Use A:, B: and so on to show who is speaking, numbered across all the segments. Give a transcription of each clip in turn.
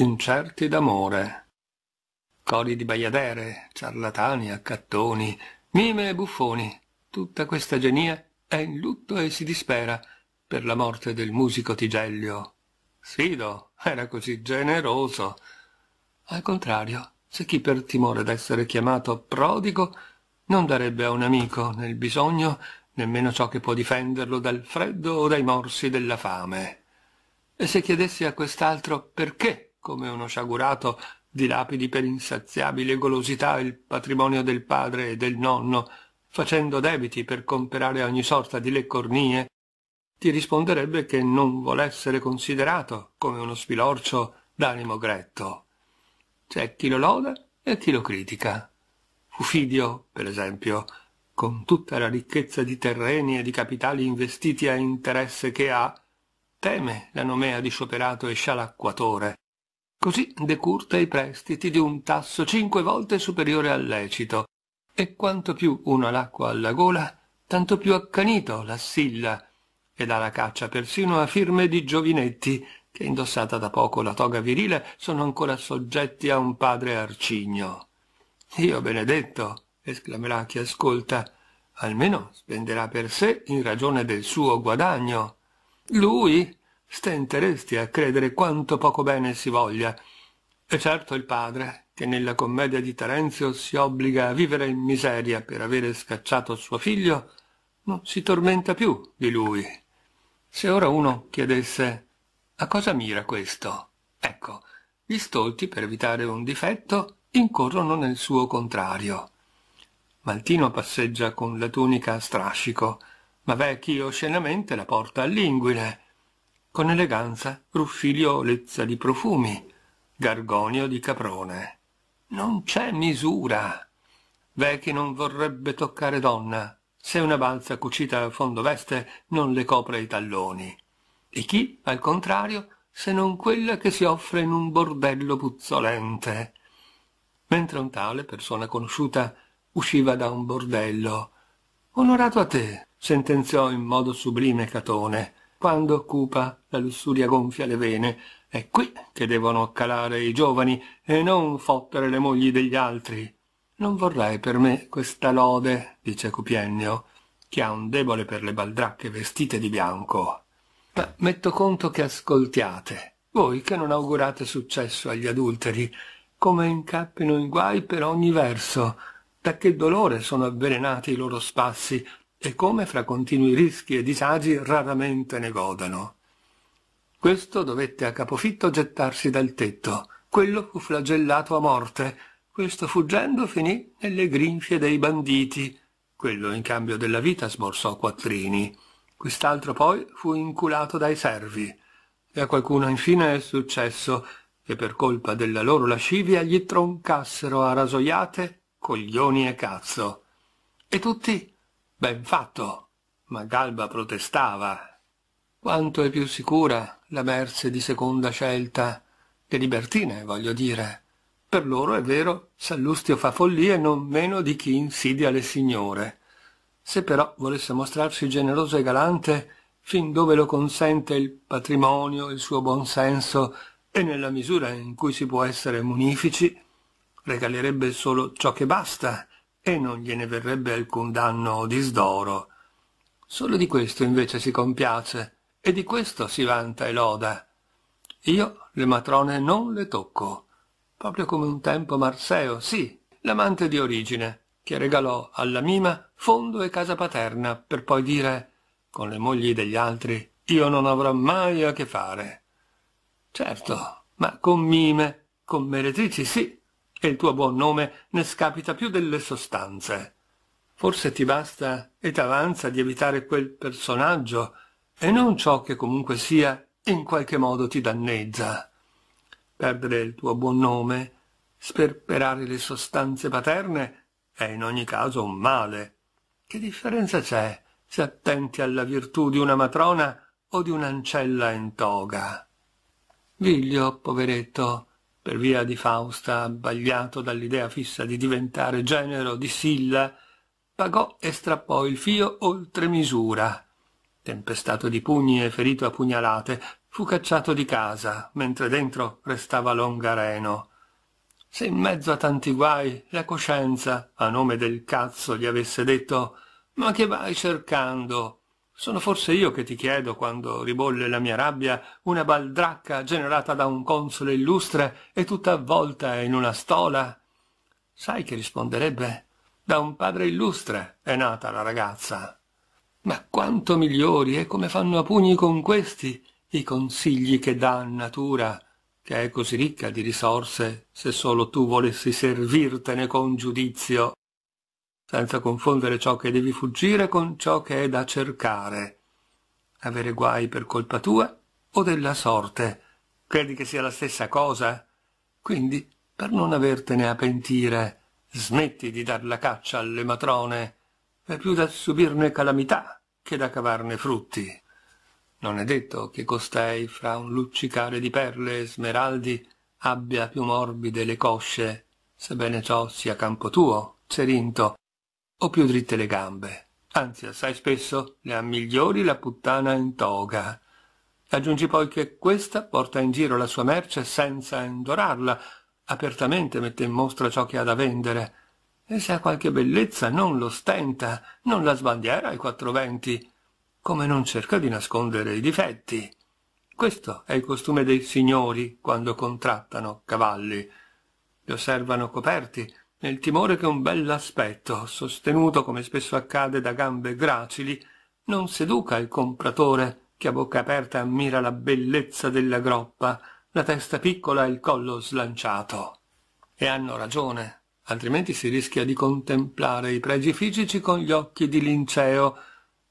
A: incerti d'amore. Cori di baiadere, ciarlatani, accattoni, mime e buffoni, tutta questa genia è in lutto e si dispera per la morte del musico Tigelio. Sfido era così generoso. Al contrario, se chi per timore d'essere chiamato prodigo non darebbe a un amico nel bisogno nemmeno ciò che può difenderlo dal freddo o dai morsi della fame. E se chiedessi a quest'altro perché, come uno sciagurato, dilapidi per insaziabile golosità il patrimonio del padre e del nonno, facendo debiti per comperare ogni sorta di leccornie, ti risponderebbe che non vuol essere considerato come uno spilorcio d'animo gretto. C'è chi lo loda e chi lo critica. Fufidio, per esempio, con tutta la ricchezza di terreni e di capitali investiti a interesse che ha, teme la nomea di scioperato e scialacquatore. Così decurta i prestiti di un tasso cinque volte superiore al lecito, e quanto più uno ha l'acqua alla gola, tanto più accanito l'assilla, e dà la caccia persino a firme di giovinetti, che indossata da poco la toga virile sono ancora soggetti a un padre arcigno. Dio benedetto, esclamerà chi ascolta, almeno spenderà per sé in ragione del suo guadagno. Lui? Stenteresti a credere quanto poco bene si voglia. E certo il padre, che nella commedia di Terenzio si obbliga a vivere in miseria per avere scacciato suo figlio, non si tormenta più di lui. Se ora uno chiedesse a cosa mira questo? Ecco, gli stolti, per evitare un difetto, incorrono nel suo contrario. Maltino passeggia con la tunica a strascico, ma vecchi oscenamente la porta all'inguine. Con eleganza Ruffilio di profumi, Gargonio di caprone. Non c'è misura. Vecchi non vorrebbe toccare donna, se una balza cucita a fondo veste non le copre i talloni. E chi, al contrario, se non quella che si offre in un bordello puzzolente, mentre un tale, persona conosciuta, usciva da un bordello. Onorato a te, sentenziò in modo sublime Catone, quando cupa la lussuria gonfia le vene, è qui che devono calare i giovani e non fottere le mogli degli altri. Non vorrei per me questa lode, dice Cupiennio, che ha un debole per le baldracche vestite di bianco. Ma metto conto che ascoltiate, voi che non augurate successo agli adulteri, come incappino in guai per ogni verso, da che dolore sono avvelenati i loro spassi e come fra continui rischi e disagi raramente ne godano. Questo dovette a capofitto gettarsi dal tetto, quello fu flagellato a morte, questo fuggendo finì nelle grinfie dei banditi, quello in cambio della vita sborsò quattrini, quest'altro poi fu inculato dai servi, e a qualcuno infine è successo che per colpa della loro lascivia gli troncassero a rasoiate coglioni e cazzo. E tutti ben fatto, ma Galba protestava. Quanto è più sicura la merce di seconda scelta, le libertine, voglio dire. Per loro è vero, Sallustio fa follie non meno di chi insidia le signore. Se però volesse mostrarsi generoso e galante, fin dove lo consente il patrimonio, il suo buon senso e nella misura in cui si può essere munifici, regalerebbe solo ciò che basta e non gliene verrebbe alcun danno o disdoro. Solo di questo invece si compiace e di questo si vanta e loda. Io le matrone non le tocco, proprio come un tempo Marseo, sì, l'amante di origine, che regalò alla mima fondo e casa paterna per poi dire con le mogli degli altri io non avrò mai a che fare. Certo, ma con mime, con meretrici sì, e il tuo buon nome ne scapita più delle sostanze. Forse ti basta e t'avanza di evitare quel personaggio e non ciò che comunque sia in qualche modo ti danneggia. Perdere il tuo buon nome, sperperare le sostanze paterne è in ogni caso un male. Che differenza c'è se attenti alla virtù di una matrona o di un'ancella in toga? Viglio, poveretto, per via di Fausta, abbagliato dall'idea fissa di diventare genero di Silla, pagò e strappò il fio oltre misura. Tempestato di pugni e ferito a pugnalate, fu cacciato di casa, mentre dentro restava Longareno. Se in mezzo a tanti guai la coscienza, a nome del cazzo, gli avesse detto «Ma che vai cercando?» Sono forse io che ti chiedo, quando ribolle la mia rabbia, una baldracca generata da un console illustre e tutta avvolta in una stola? Sai che risponderebbe? Da un padre illustre è nata la ragazza. Ma quanto migliori e come fanno a pugni con questi i consigli che dà natura, che è così ricca di risorse, se solo tu volessi servirtene con giudizio senza confondere ciò che devi fuggire con ciò che è da cercare. Avere guai per colpa tua o della sorte? Credi che sia la stessa cosa? Quindi, per non avertene a pentire, smetti di dar la caccia alle matrone, è più da subirne calamità che da cavarne frutti. Non è detto che costei, fra un luccicare di perle e smeraldi, abbia più morbide le cosce, sebbene ciò sia campo tuo, Cerinto, o più dritte le gambe. Anzi, assai spesso le ha migliori la puttana in toga. Aggiungi poi che questa porta in giro la sua merce senza indorarla, apertamente mette in mostra ciò che ha da vendere, e se ha qualche bellezza non lo stenta, non la sbandiera ai quattro venti, come non cerca di nascondere i difetti. Questo è il costume dei signori quando contrattano cavalli. Li osservano coperti, nel timore che un bell'aspetto, sostenuto come spesso accade da gambe gracili, non seduca il compratore che a bocca aperta ammira la bellezza della groppa, la testa piccola e il collo slanciato. E hanno ragione, altrimenti si rischia di contemplare i pregi fisici con gli occhi di Linceo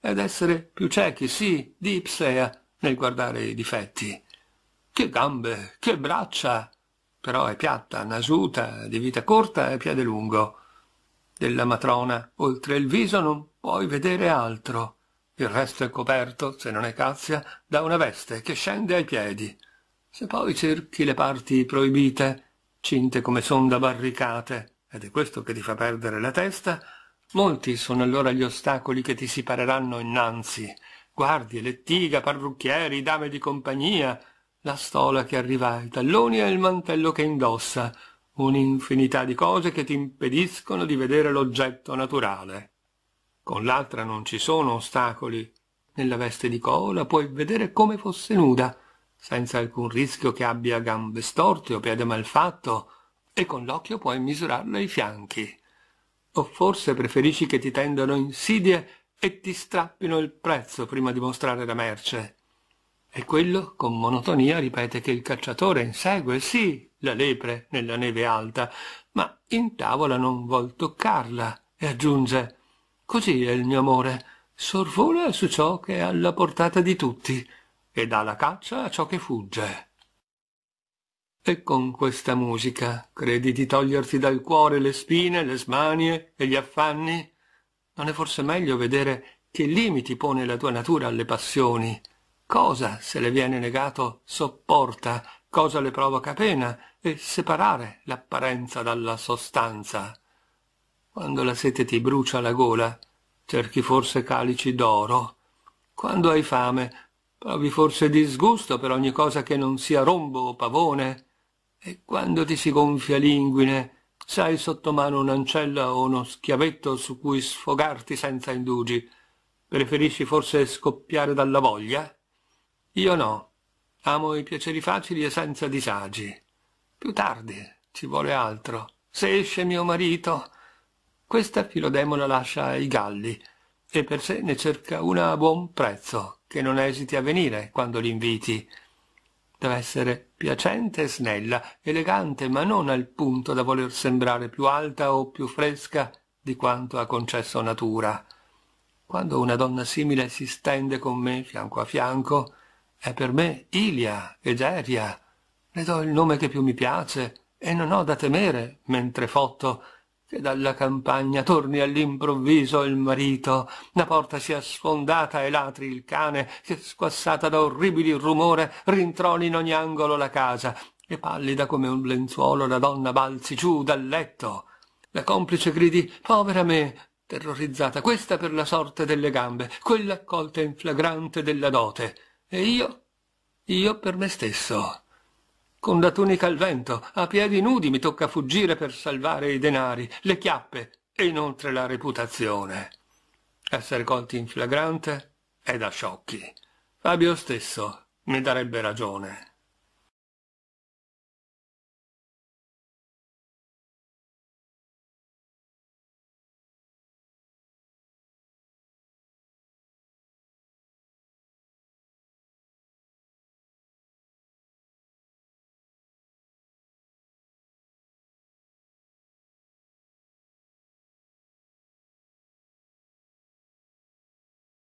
A: ed essere più ciechi, sì, di Ipsea, nel guardare i difetti. Che gambe, che braccia, però è piatta, nasuta, di vita corta e piede lungo. Della matrona, oltre il viso, non puoi vedere altro. Il resto è coperto, se non è cazia, da una veste che scende ai piedi. Se poi cerchi le parti proibite, cinte come son da barricate, ed è questo che ti fa perdere la testa, molti sono allora gli ostacoli che ti si pareranno innanzi. Guardie, lettiga, parrucchieri, dame di compagnia, la stola che arriva ai talloni e il mantello che indossa, un'infinità di cose che ti impediscono di vedere l'oggetto naturale. Con l'altra non ci sono ostacoli. Nella veste di cola puoi vedere come fosse nuda, senza alcun rischio che abbia gambe storte o piede malfatto, e con l'occhio puoi misurarle ai fianchi. O forse preferisci che ti tendano insidie e ti strappino il prezzo prima di mostrare la merce. E quello con monotonia ripete che il cacciatore insegue, sì, la lepre nella neve alta, ma in tavola non vuol toccarla, e aggiunge Così è il mio amore, sorvola su ciò che è alla portata di tutti, e dà la caccia a ciò che fugge. E con questa musica credi di toglierti dal cuore le spine, le smanie e gli affanni? Non è forse meglio vedere che limiti pone la tua natura alle passioni, cosa se le viene negato sopporta, cosa le provoca pena, e separare l'apparenza dalla sostanza. Quando la sete ti brucia la gola, cerchi forse calici d'oro. Quando hai fame, provi forse disgusto per ogni cosa che non sia rombo o pavone. E quando ti si gonfia l'inguine, sai sotto mano un'ancella o uno schiavetto su cui sfogarti senza indugi. Preferisci forse scoppiare dalla voglia? Io no. Amo i piaceri facili e senza disagi. Più tardi ci vuole altro. Se esce mio marito... Questa Filodemo la lascia ai galli e per sé ne cerca una a buon prezzo, che non esiti a venire quando l'inviti. Deve essere piacente e snella, elegante, ma non al punto da voler sembrare più alta o più fresca di quanto ha concesso natura. Quando una donna simile si stende con me fianco a fianco, è per me Ilia, Egeria. Le do il nome che più mi piace e non ho da temere, mentre fotto, che dalla campagna torni all'improvviso il marito, la porta sia sfondata e latri il cane, che squassata da orribili rumore rintroni in ogni angolo la casa, e pallida come un lenzuolo la donna balzi giù dal letto. La complice gridi povera me, terrorizzata, questa per la sorte delle gambe, quella accolta in flagrante della dote. E io? io per me stesso. Con da tunica al vento, a piedi nudi mi tocca fuggire per salvare i denari, le chiappe e inoltre la reputazione. Essere colti in flagrante è da sciocchi. Fabio stesso mi darebbe ragione.